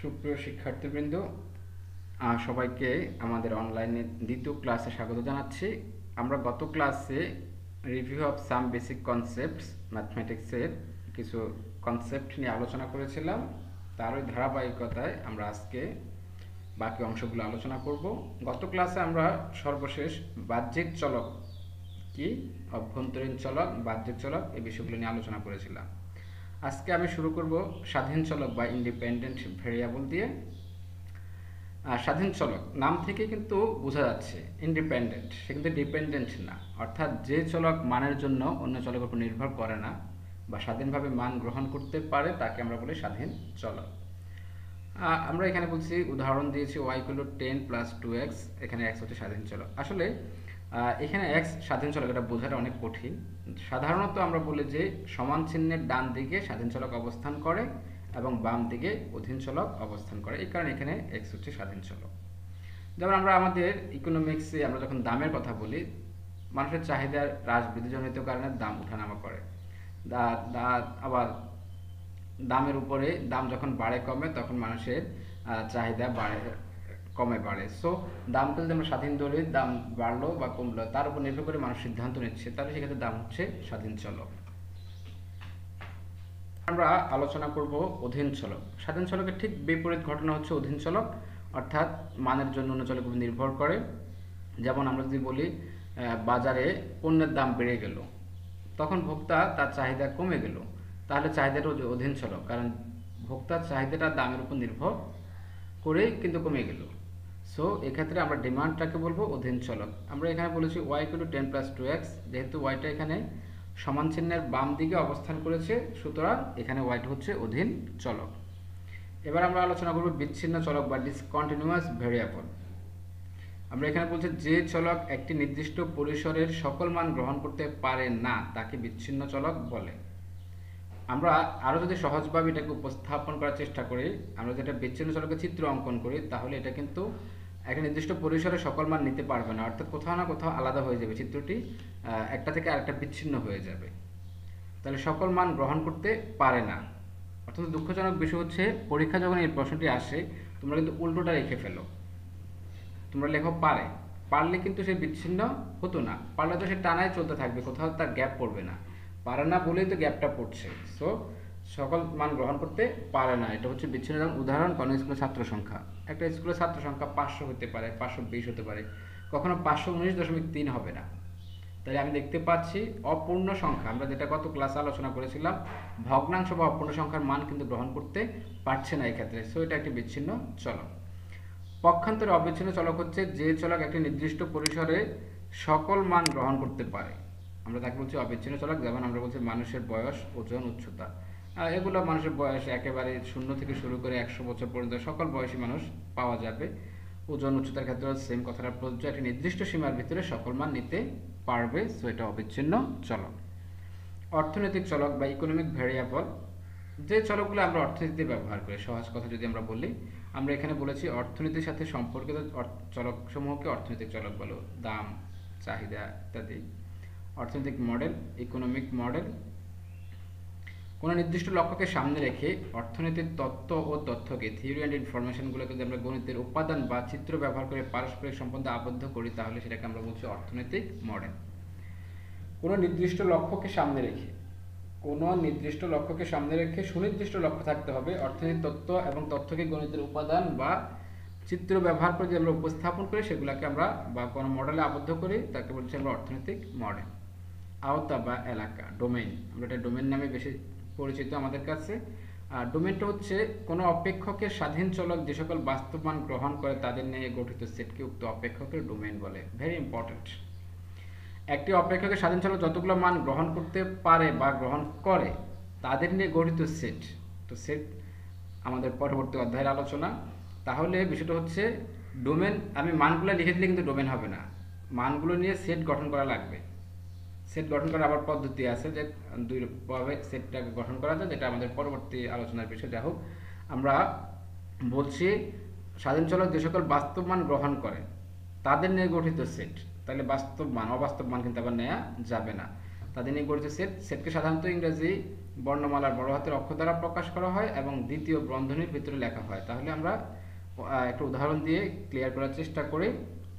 সুপ্রিয় শিক্ষার্থীবৃন্দ সবাইকে আমাদের অনলাইনে দ্বিতীয় ক্লাসে স্বাগত জানাচ্ছি। আমরা গত ক্লাসে review of some basic concepts ম্যাথমেটিক্সের কিছু কনসেপ্ট নিয়ে আলোচনা করেছিলাম। তার ওই ধারাবাহিকতায় আমরা আজকে বাকি অংশগুলো আলোচনা করব। গত ক্লাসে আমরা সর্বশেষ বাহ্যিক চলক কি, অভ্যন্তরীণ চলক, বাহ্যিক চলক এই বিষয়গুলো নিয়ে আলোচনা করেছিলাম। আজকে আমি শুরু করব স্বাধীন চলক বা ইন্ডিপেন্ডেন্ট ভেরিয়েবল দিয়ে। স্বাধীন চলক নাম থেকে কিন্তু বোঝা যাচ্ছে ইন্ডিপেন্ডেন্ট সে কিন্তু ডিপেন্ডেন্ট না। অর্থাৎ যে চলক মানের জন্য অন্য চলকের উপর নির্ভর করে না বা স্বাধীনভাবে মান গ্রহণ করতে পারে, তাকে আমরা বলি স্বাধীন চলক। আমরা এখানে বলছি, উদাহরণ দিয়েছি Y equal ten plus two X এখানে এক্স হচ্ছে স্বাধীন চলক। আসলে এখানে এক্স স্বাধীন চলক, এটা বোঝাটা অনেক কঠিন। সাধারণত আমরা বলি যে সমান চিহ্নের ডান দিকে স্বাধীন চলক অবস্থান করে এবং বাম দিকে অধীন চলক অবস্থান করে। এই কারণে এখানে এক্স হচ্ছে স্বাধীন চলক। যেমন আমরা আমাদের ইকোনমিক্সে আমরা যখন দামের কথা বলি, মানুষের চাহিদার হ্রাস বৃদ্ধিজনিত কারণে দাম ওঠানামা করে। দা দা, আবার দামের উপরে দাম যখন বাড়ে, কমে, তখন মানুষের চাহিদা বাড়ে। কমে বাড়ে। সো দামটা যদি আমরা স্বাধীন ধরি দাম বাড়লো বা কমলো, তার উপর নির্ভর করে মানুষ সিদ্ধান্ত নিচ্ছে, তাহলে সেক্ষেত্রে দাম হচ্ছে স্বাধীন চলক। আমরা আলোচনা করব অধীন চলক। স্বাধীন চলকের ঠিক বিপরীত ঘটনা হচ্ছে অধীন চলক, অর্থাৎ মানের জন্য অন্য উপর নির্ভর করে। যেমন আমরা যদি বলি বাজারে পণ্যের দাম বেড়ে গেল, তখন ভোক্তা তার চাহিদা কমে গেল। তাহলে চাহিদাটা অধী- অধীন চলক, কারণ ভোক্তার চাহিদাটা দামের উপর নির্ভর করেই কিন্তু কমে গেল। সো এক্ষেত্রে আমরা ডিমান্ডটাকে বলব, অধীন চলক আমরা এখানে বলেছি Y to ten plus two X যেহেতু ওয়াইটা এখানে সমান চিহ্নের বাম দিকে অবস্থান করেছে, সুতরাং এখানে ওয়াইটা হচ্ছে অধীন চলক। এবার আমরা আলোচনা করব বিচ্ছিন্ন চলক বা ডিসকন্টিনিউয়াস ভেরিয়েবল আমরা এখানে বলছি যে চলক একটি নির্দিষ্ট পরিসরের সকল মান গ্রহণ করতে পারে না, তাকে বিচ্ছিন্ন চলক বলে। আমরা আরও যদি সহজভাবে এটাকে উপস্থাপন করার চেষ্টা করি, আমরা যেটা বিচ্ছিন্ন চলকের চিত্র অঙ্কন করি, তাহলে এটা কিন্তু একটা নির্দিষ্ট পরিসরে সকল মান নিতে পারবে না। অর্থাৎ কোথাও না কোথাও আলাদা হয়ে যাবে চিত্রটি একটা থেকে আরেকটা বিচ্ছিন্ন হয়ে যাবে। তাহলে সকল মান গ্রহণ করতে পারে না। অর্থাৎ দুঃখজনক বিষয় হচ্ছে, পরীক্ষা যখন এই প্রশ্নটি আসে, তোমরা কিন্তু উল্টোটা রেখে ফেলো। তোমরা লেখো পারে। পারলে কিন্তু সে বিচ্ছিন্ন হতো না। পারলে তো সে টানায় চলতে থাকবে, কোথাও তার গ্যাপ পড়বে না। পারে না বলেই তো গ্যাপটা পড়ছে। সো সকল মান গ্রহণ করতে পারে না। এটা হচ্ছে বিচ্ছিন্ন উদাহরণ কোনো স্কুলের ছাত্র সংখ্যা। একটা স্কুলের ছাত্র সংখ্যা পাঁচশো হতে পারে, পাঁচশো বিশ হতে পারে। কখনো পাঁচশো উনিশ দশমিক তিন হবে না। তাহলে আমি দেখতে পাচ্ছি অপূর্ণ সংখ্যা। আমরা যেটা গত ক্লাসে আলোচনা করেছিলাম, ভগ্নাংশ বা অপূর্ণ সংখ্যার মান কিন্তু গ্রহণ করতে পারছে না এক্ষেত্রে। সো এটা একটি বিচ্ছিন্ন চলক। পক্ষান্তরে অবিচ্ছিন্ন চলক হচ্ছে যে চলক একটি নির্দিষ্ট পরিসরে সকল মান গ্রহণ করতে পারে। আমরা তাকে বলছি অবিচ্ছিন্ন চলক, যেমন আমরা বলছি মানুষের বয়স, ওজন, উচ্চতা। এগুলো মানুষের বয়স একেবারে শূন্য থেকে শুরু করে একশো বছর পর্যন্ত সকল বয়সী মানুষ পাওয়া যাবে। ওজন উচ্চতার ক্ষেত্রে সেম কথাটা প্রযোজ্য। একটি নির্দিষ্ট সীমার ভিতরে সকল মান নিতে পারবে। সো এটা অবিচ্ছিন্ন চলক। অর্থনৈতিক চলক বা ইকোনমিক ভ্যারিয়েবল যে চলকগুলো আমরা অর্থনীতিতে ব্যবহার করি, সহজ কথা যদি আমরা বলি, আমরা এখানে বলেছি অর্থনীতির সাথে সম্পর্কিত চলক সমূহকে অর্থনৈতিক চলক বলো। দাম, চাহিদা ইত্যাদি। অর্থনৈতিক মডেল ইকোনমিক মডেল কোনো নির্দিষ্ট লক্ষ্যকে সামনে রেখে অর্থনীতির তত্ত্ব ও তথ্যকে থিওরি অ্যান্ড ইনফরমেশনগুলোকে যদি আমরা গণিতের উপাদান বা চিত্র ব্যবহার করে পারস্পরিক সম্বন্ধে আবদ্ধ করি, তাহলে সেটাকে আমরা বলছি অর্থনৈতিক মডেল কোনো নির্দিষ্ট লক্ষ্যকে সামনে রেখে, কোনো নির্দিষ্ট লক্ষ্যকে সামনে রেখে সুনির্দিষ্ট লক্ষ্য থাকতে হবে অর্থনৈতিক তত্ত্ব এবং তথ্যকে গণিতের উপাদান বা চিত্র ব্যবহার করে যে আমরা উপস্থাপন করি, সেগুলোকে আমরা বা কোনো মডেলে আবদ্ধ করি, তাকে বলছি আমরা অর্থনৈতিক মডেল আওতা বা এলাকা ডোমেইন আমরা এটা ডোমেইন নামে বেশি পরিচিত আমাদের কাছে। আর ডোমেইনটা হচ্ছে কোনো অপেক্ষকের স্বাধীন চলক যে সকল বাস্তব মান গ্রহণ করে তাদের নিয়ে গঠিত সেটকে উক্ত অপেক্ষকের ডোমেন বলে। ভেরি ইম্পর্ট্যান্ট একটি অপেক্ষকের স্বাধীন চলক যতগুলো মান গ্রহণ করতে পারে বা গ্রহণ করে, তাদের নিয়ে গঠিত সেট। তো সেট আমাদের পরবর্তী অধ্যায়ের আলোচনা। তাহলে বিষয়টা হচ্ছে ডোমেন আমি মানগুলো লিখে দিলে কিন্তু ডোমেন হবে না। মানগুলো নিয়ে সেট গঠন করা লাগবে। সেট গঠন করার আবার পদ্ধতি আছে যে দুইভাবে সেটটাকে গঠন করা যায়, যেটা আমাদের পরবর্তী আলোচনার বিষয়। যাই হোক, আমরা বলছি স্বাধীন চলক যে সকল বাস্তব মান গ্রহণ করে, তাদের নিয়ে গঠিত সেট তাহলে বাস্তব মান অবাস্তব মান কিন্তু আবার নেওয়া যাবে না। তাদের নিয়ে গঠিত সেট সেটকে সাধারণত ইংরেজি বর্ণমালার বড় হাতের অক্ষর দ্বারা প্রকাশ করা হয় এবং দ্বিতীয় বন্ধনীর ভিতরে লেখা হয়। তাহলে আমরা একটা উদাহরণ দিয়ে ক্লিয়ার করার চেষ্টা করি।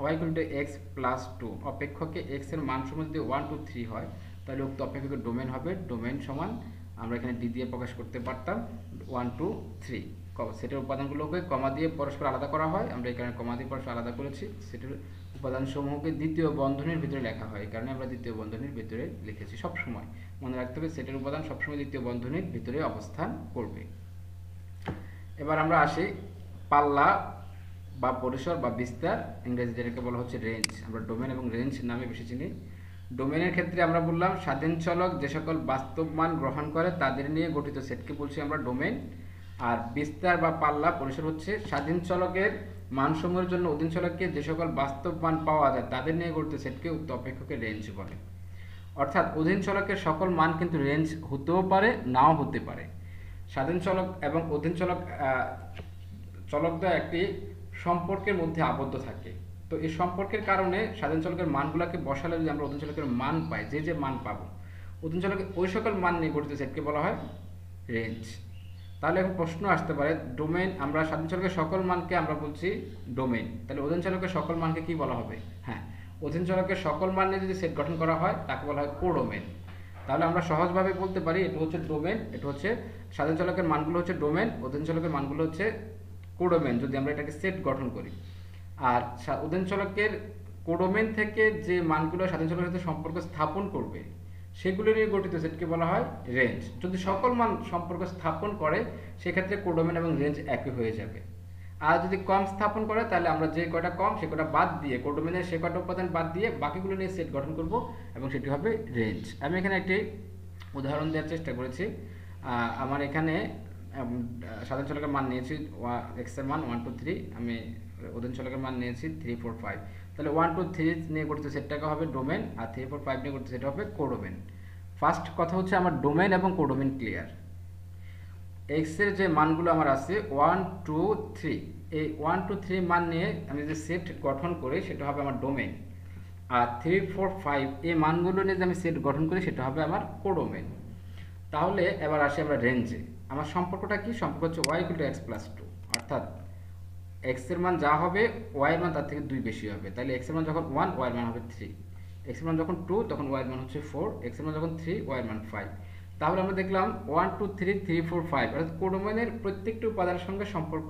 Y equal to X plus two অপেক্ষকে এক্সের মান সমান যদি ওয়ান টু থ্রি হয়, তাহলে উক্ত অপেক্ষকের ডোমেন হবে ডোমেন সমান আমরা এখানে ডি দিয়ে প্রকাশ করতে পারতাম ওয়ান টু থ্রি সেটের উপাদানগুলোকে কমা দিয়ে পরস্পর আলাদা করা হয়। আমরা এখানে কমা দিয়ে পরস্পর আলাদা করেছি। সেটের উপাদানসমূহকে দ্বিতীয় বন্ধনীর ভিতরে লেখা হয়। এই কারণে আমরা দ্বিতীয় বন্ধনীর ভিতরে লিখেছি সব সময় মনে রাখতে হবে সেটের উপাদান সবসময় দ্বিতীয় বন্ধনীর ভিতরে অবস্থান করবে। এবার আমরা আসি পাল্লা বা পরিসর বা বিস্তার ইংরেজি যেটাকে বলা হচ্ছে রেঞ্জ আমরা ডোমেন এবং রেঞ্জ নামে বেশি চিনি। ডোমেনের ক্ষেত্রে আমরা বললাম, স্বাধীন চলক যে সকল বাস্তব মান গ্রহণ করে, তাদের নিয়ে গঠিত সেটকে বলছি আমরা ডোমেন আর বিস্তার বা পাল্লা পরিসর হচ্ছে, স্বাধীন চলকের মানসমূহের জন্য অধীন চলককে যে সকল বাস্তব মান পাওয়া যায়, তাদের নিয়ে গঠিত সেটকে উক্ত অপেক্ষকের রেঞ্জ বলে। অর্থাৎ অধীন চলকের সকল মান কিন্তু রেঞ্জ হতেও পারে, নাও হতে পারে। স্বাধীন চলক এবং অধীন চলক চলকদ্বয় একটি সম্পর্কের মধ্যে আবদ্ধ থাকে। তো এই সম্পর্কের কারণে স্বাধীন চলকের মানগুলোকে বসালে যদি আমরা অধীন চলকের মান পাই, যে যে মান পাবো, অধীন চলকের ওই সকল মান নিয়ে গঠিত সেটকে বলা হয় রেঞ্জ তাহলে এখন প্রশ্ন আসতে পারে ডোমেন আমরা স্বাধীন চলকের সকল মানকে আমরা বলছি ডোমেন তাহলে অধীন চলকের সকল মানকে কি বলা হবে? হ্যাঁ অধীন চলকের সকল মান নিয়ে যদি সেট গঠন করা হয়, তাকে বলা হয় কোডোমেন তাহলে আমরা সহজভাবে বলতে পারি, এটা হচ্ছে ডোমেন এটা হচ্ছে স্বাধীন চলকের মানগুলো হচ্ছে ডোমেন অধীন চলকের মানগুলো হচ্ছে কোডোমেন যদি আমরা এটাকে সেট গঠন করি। আর অধীন চলকের কোডোমেন থেকে যে মানগুলো স্বাধীন চলকের সাথে সম্পর্ক স্থাপন করবে, সেগুলো নিয়ে গঠিত সেটকে বলা হয় রেঞ্জ। যদি সকল মান সম্পর্ক স্থাপন করে, সেক্ষেত্রে কোডোমেন এবং রেঞ্জ একই হয়ে যাবে। আর যদি কম স্থাপন করে, তাহলে আমরা যে কয়টা কম, সে কয়টা বাদ দিয়ে কোডোমেনের সে কয়টা উপাদান বাদ দিয়ে বাকিগুলো নিয়ে সেট গঠন করব এবং সেটি হবে রেঞ্জ। আমি এখানে একটি উদাহরণ দেওয়ার চেষ্টা করেছি। আমার এখানে সাধারণ চলকের মান নিয়েছি এক্সের মান ওয়ান টু থ্রি আমি ওদের চলকের মান নিয়েছি থ্রি ফোর ফাইভ তাহলে ওয়ান টু থ্রি নিয়ে করতে সেটটাকে হবে ডোমেন আর থ্রি ফোর ফাইভ নিয়ে করতে সেটা হবে কোডোমেন ফার্স্ট কথা হচ্ছে আমার ডোমেন এবং কোডোমেন ক্লিয়ার এক্সের যে মানগুলো আমার আছে ওয়ান টু থ্রি এই ওয়ান টু থ্রি মান নিয়ে আমি যে সেট গঠন করি, সেটা হবে আমার ডোমেন আর থ্রি ফোর ফাইভ এই মানগুলো নিয়ে যে আমি সেট গঠন করি, সেটা হবে আমার কোডোমেন তাহলে এবার আসি আমরা রেঞ্জে আমার সম্পর্কটা কি? সম্পর্ক হচ্ছে Y equal to X plus two অর্থাৎ এক্সের মান যা হবে ওয়াই এর মান তার থেকে দুই বেশি হবে। তাহলে এক্সের মান যখন ওয়ান ওয়াই এর মান হবে থ্রি এক্সের মান যখন টু তখন ওয়াই এর মান হচ্ছে ফোর এক্সের মান যখন থ্রি ওয়াই এর মান ফাইভ তাহলে আমরা দেখলাম one two three three four five অর্থাৎ কোডোমেনের প্রত্যেকটি উপাদানের সঙ্গে সম্পর্ক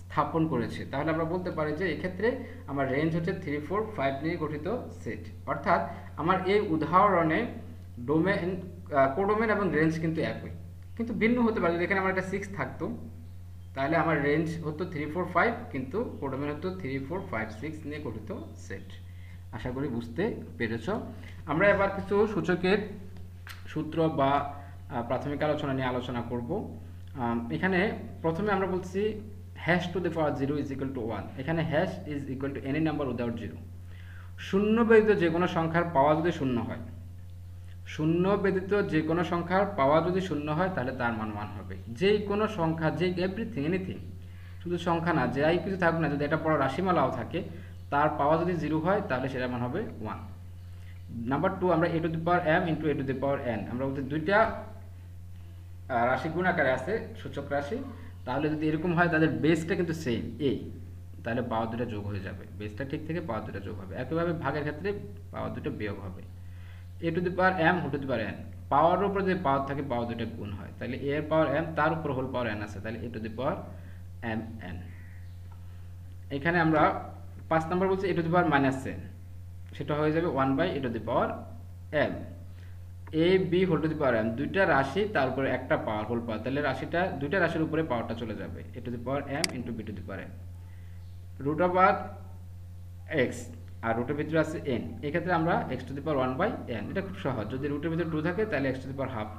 স্থাপন করেছে। তাহলে আমরা বলতে পারি যে এক্ষেত্রে আমার রেঞ্জ হচ্ছে থ্রি ফোর ফাইভ নিয়ে গঠিত সেট অর্থাৎ আমার এই উদাহরণে ডোমেন কোডোমেন এবং রেঞ্জ কিন্তু একই। কিন্তু ভিন্ন হতে পারে, যদি এখানে আমার একটা সিক্স থাকতো, তাহলে আমার রেঞ্জ হতো থ্রি ফোর ফাইভ কিন্তু কোডোমেন হতো থ্রি ফোর ফাইভ সিক্স নিয়ে গঠিত সেট আশা করি বুঝতে পেরেছ। আমরা এবার কিছু সূচকের সূত্র বা প্রাথমিক আলোচনা নিয়ে আলোচনা করব। এখানে প্রথমে আমরা বলছি hash to the power zero is equal to one এখানে hash is equal to any number without zero শূন্য ব্যতীত যে কোনো সংখ্যার পাওয়া যদি শূন্য হয় শূন্য ব্যতীত যে কোনো সংখ্যার পাওয়া যদি শূন্য হয়, তাহলে তার মান ওয়ান হবে। যে কোনো সংখ্যা, যে এভরিথিং এনিথিং শুধু সংখ্যা না, যাই কিছু থাকুক না, যদি এটা পড়া রাশিমালাও থাকে, তার পাওয়া যদি জিরো হয়, তাহলে সেটার মান হবে ওয়ান নাম্বার টু আমরা A to the power M into A to the power N আমরা বলছি দুইটা রাশি গুণ আকারে আছে, সূচক রাশি। তাহলে যদি এরকম হয়, তাদের বেসটা কিন্তু সেম এই তাহলে পাওয়ার দুটা যোগ হয়ে যাবে। বেসটা ঠিক থেকে পাওয়ার দুটা যোগ হবে। একইভাবে ভাগের ক্ষেত্রে পাওয়ার দুটো বিয়োগ হবে। A to the power M whole to the power N পাওয়ারের উপর যদি পাওয়ার থাকে পাওয়ার দুটো গুণ হয়। তাহলে এ এর পাওয়ার এম তার উপর হোল পাওয়ার এন আছে। তাহলে A to the power M N এখানে আমরা পাঁচ নম্বর বলছি A to the power minus N সেটা হয়ে যাবে one by A to the power M A B whole to the power M দুইটা রাশি, তার উপরে একটা পাওয়ার হোল পাওয়ার তাহলে রাশিটা, দুইটা রাশির উপরে পাওয়ারটা চলে যাবে। A to the power M into B to the power M root of R x আর রুটের ভিতরে আছে এন এক্ষেত্রে আমরা X to the power one by N এটা খুব সহজ। যদি রুটের ভিতরে টু থাকে, তাহলে X to the power half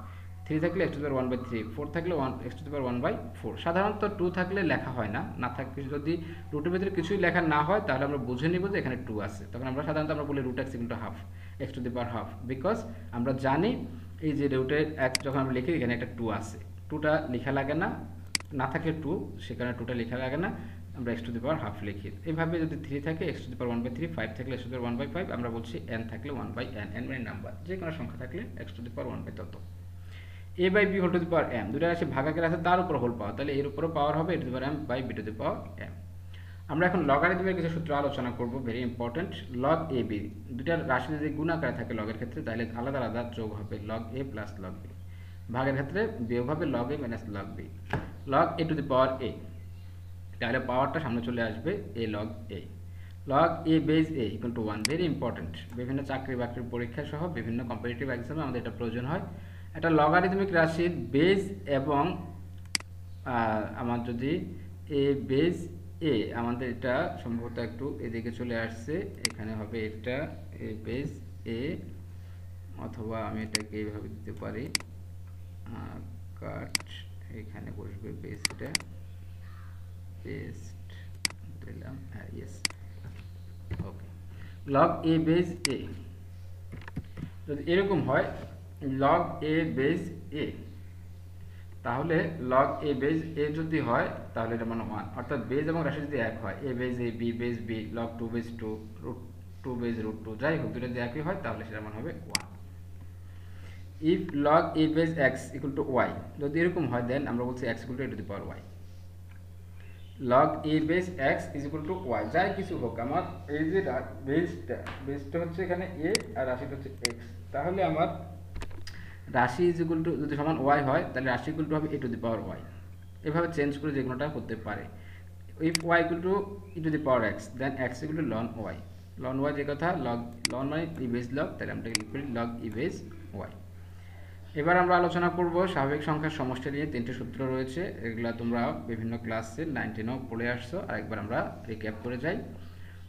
three থাকলে X to power one by three four থাকলে one X to power one by four সাধারণত টু থাকলে লেখা হয় না। না থাকলে যদি রুটের ভিতরে কিছুই লেখা না হয়, তাহলে আমরা বুঝে নিব যে এখানে টু আছে। তখন আমরা সাধারণত আমরা বলি root X into half X to the power half because আমরা জানি এই যে রুটের এক, যখন আমরা লিখি, এখানে একটা টু আছে। টুটা লেখা লাগে না। না থাকে টু সেখানে টুটা লেখা লাগে না। আমরা X to the power half লিখি। এইভাবে যদি থ্রি থাকে X to the power one by three five থাকলে X to the one by five আমরা বলছি এন থাকলে ওয়ান বাই এন এন মানে নাম্বার যে কোনো সংখ্যা থাকলে X to the power one by তত। A by B whole to the power M দুটো রাশি ভাগাকের আছে, তার উপর হোল পাওয়ার তাহলে এর উপরও পাওয়ার হবে A to the power M by B to the power M আমরা এখন লগারিদমের কিছু সূত্র আলোচনা করব very important log A B দুটার রাশি যদি গুণাকারে থাকে লগের ক্ষেত্রে, তাহলে আলাদা আলাদা যোগ হবে log A plus log B ভাগের ক্ষেত্রে বিয়োগ হবে log A minus log B log A to the power A তাহলে পাওয়ারটা সামনে চলে আসবে A log A log A base A equal to one very important বিভিন্ন চাকরি বাকরির পরীক্ষা সহ বিভিন্ন কম্পিটিটিভ এক্সামে আমাদের এটা প্রয়োজন হয়। একটা লগারিদমিক রাশির বেজ এবং আমার যদি এ বেজ এ আমাদের এটা সম্ভবত একটু এদিকে চলে আসছে। এখানে হবে এটা এ বেজ এ অথবা আমি এটাকে এইভাবে দিতে পারি। কাট এখানে বসবে বেসটা পেস্ট দিলাম হ্যাঁ yes okay log A base A যদি এরকম হয় লগ এ বেজ এ তাহলে লগ এ বেজ এ যদি হয়, তাহলে এটা মানে ওয়ান অর্থাৎ বেজ এবং রাশি যদি এক হয় A base A B base B log two base two root two base root two যাই হোক দুটো যদি একই হয়, তাহলে সেটা মানে হবে one if log A base X equal to Y যদি এরকম হয় দেন আমরা বলছি X equal to A to the power Y log A base X is equal to Y যাই কিছু হোক, আমার এই যে বেসটা বেসটা হচ্ছে এখানে এ আর রাশিটা হচ্ছে এক্স তাহলে আমার রাশি ইজ ইকুয়াল টু যদি সমান ওয়াই হয়, তাহলে রাশি ইকুয়াল টু হবে A to the power Y এভাবে চেঞ্জ করে যে কোনোটা করতে পারে if Y equal to E to the power X then X equal to ln Y ln Y যে কথা লগ লন মানে ই বেস লগ তাহলে আমরা লিখব লগ ই বেস ওয়াই এবার আমরা আলোচনা করব স্বাভাবিক সংখ্যার সমষ্টি নিয়ে। তিনটে সূত্র রয়েছে, এগুলা তোমরা বিভিন্ন ক্লাসে নাইনটিনেও পড়ে আসছো। আর একবার আমরা রিক্যাপ করে যাই।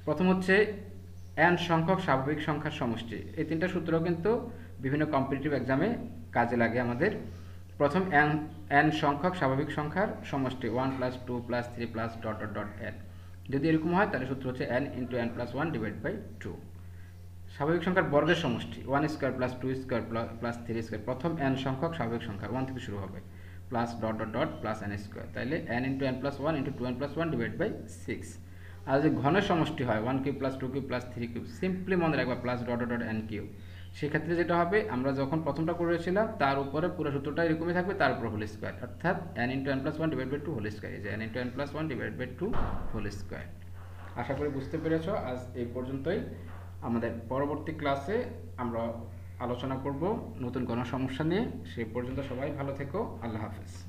প্রথম হচ্ছে এন সংখ্যক স্বাভাবিক সংখ্যার সমষ্টি। এই তিনটা সূত্র কিন্তু বিভিন্ন কম্পিটিটিভ এক্সামে কাজে লাগে আমাদের। প্রথম এন এন সংখ্যক স্বাভাবিক সংখ্যার সমষ্টি। One plus two plus three plus dot dot dot N যদি এরকম হয়, তাহলে সূত্র হচ্ছে N into N plus one divide by two স্বাভাবিক সংখ্যার বর্গের সমষ্টি one square plus two square plus three square প্রথম এন সংখ্যক স্বাভাবিক সংখ্যা ওয়ান থেকে শুরু হবে plus dot dot dot plus N square তাইলে N into N plus one into two N plus one divide by six আর যদি ঘনের সমষ্টি হয় one cube plus two cube plus three cube simply মনে রাখবা plus dot dot dot N cube সেক্ষেত্রে যেটা হবে, আমরা যখন প্রথমটা করেছিলাম, তার উপরে পুরো সূত্রটা এরকমই থাকবে, তার উপর হোল স্কোয়ার অর্থাৎ N into N plus one divide by two whole square এই যে N into N plus one divide by two whole square আশা করি বুঝতে পেরেছ, আজ এই পর্যন্তই। আমাদের পরবর্তী ক্লাসে আমরা আলোচনা করব নতুন কোনো সমস্যা নিয়ে। সে পর্যন্ত সবাই ভালো থেকো। আল্লাহ হাফেজ।